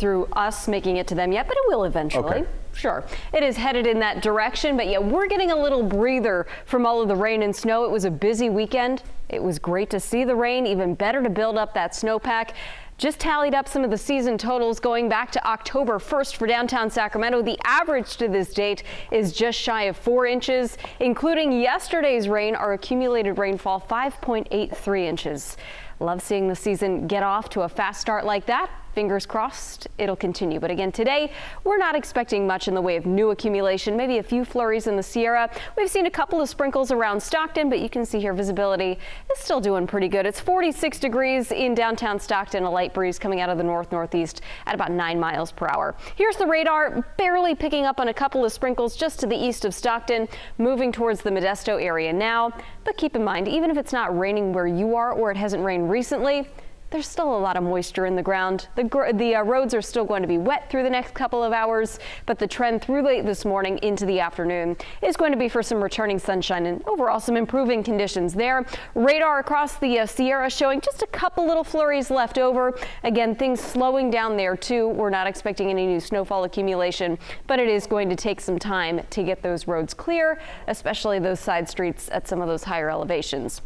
through us making it to them yet, but it will eventually. Okay. Sure. It is headed in that direction, but yeah, we're getting a little breather from all of the rain and snow. It was a busy weekend. It was great to see the rain, even better to build up that snowpack. Just tallied up some of the season totals going back to October 1st for downtown Sacramento. The average to this date is just shy of four inches, including yesterday's rain. Our accumulated rainfall 5.83 inches. Love seeing the season get off to a fast start like that. Fingers crossed it'll continue. But again, today we're not expecting much in the way of new accumulation, maybe a few flurries in the Sierra. We've seen a couple of sprinkles around Stockton, but you can see here visibility is still doing pretty good. It's 46 degrees in downtown Stockton, a light breeze coming out of the north northeast at about 9 miles per hour. Here's the radar, barely picking up on a couple of sprinkles just to the east of Stockton, moving towards the Modesto area now. But keep in mind, even if it's not raining where you are or it hasn't rained recently, there's still a lot of moisture in the ground. The, the uh, roads are still going to be wet through the next couple of hours, but the trend through late this morning into the afternoon is going to be for some returning sunshine and overall some improving conditions there. Radar across the uh, Sierra showing just a couple little flurries left over. Again, things slowing down there too. We're not expecting any new snowfall accumulation, but it is going to take some time to get those roads clear, especially those side streets at some of those higher elevations.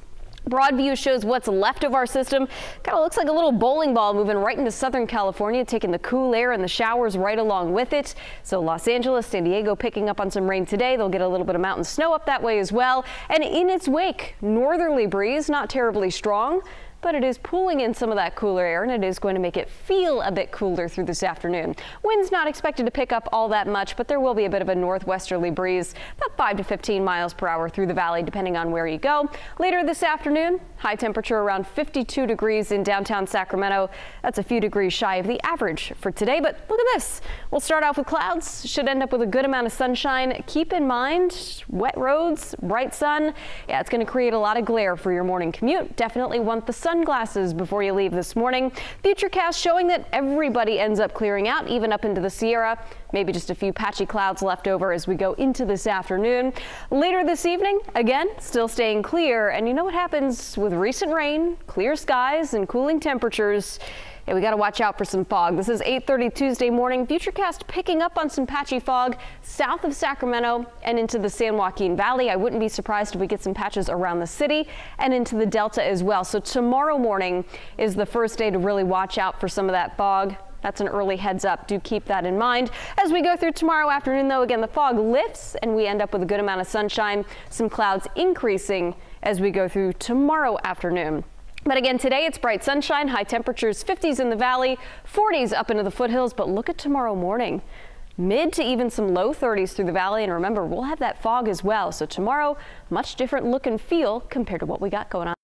Broad view shows what's left of our system. Kind of looks like a little bowling ball moving right into Southern California, taking the cool air and the showers right along with it. So Los Angeles, San Diego picking up on some rain today. They'll get a little bit of mountain snow up that way as well. And in its wake, northerly breeze, not terribly strong but it is pulling in some of that cooler air and it is going to make it feel a bit cooler through this afternoon. Winds not expected to pick up all that much, but there will be a bit of a northwesterly breeze, about 5 to 15 miles per hour through the valley, depending on where you go. Later this afternoon, high temperature around 52 degrees in downtown Sacramento. That's a few degrees shy of the average for today, but look at this. We'll start off with clouds, should end up with a good amount of sunshine. Keep in mind, wet roads, bright sun. Yeah, it's going to create a lot of glare for your morning commute. Definitely want the sun sunglasses before you leave this morning. Futurecast showing that everybody ends up clearing out, even up into the Sierra. Maybe just a few patchy clouds left over as we go into this afternoon. Later this evening, again, still staying clear. And you know what happens with recent rain, clear skies, and cooling temperatures? Yeah, we got to watch out for some fog. This is 8:30 Tuesday morning. Futurecast picking up on some patchy fog south of Sacramento and into the San Joaquin Valley. I wouldn't be surprised if we get some patches around the city and into the Delta as well. So tomorrow morning is the first day to really watch out for some of that fog. That's an early heads up. Do keep that in mind. As we go through tomorrow afternoon, though, again, the fog lifts and we end up with a good amount of sunshine. Some clouds increasing as we go through tomorrow afternoon. But again, today it's bright sunshine, high temperatures, 50s in the valley, 40s up into the foothills. But look at tomorrow morning. Mid to even some low 30s through the valley. And remember, we'll have that fog as well. So tomorrow, much different look and feel compared to what we got going on.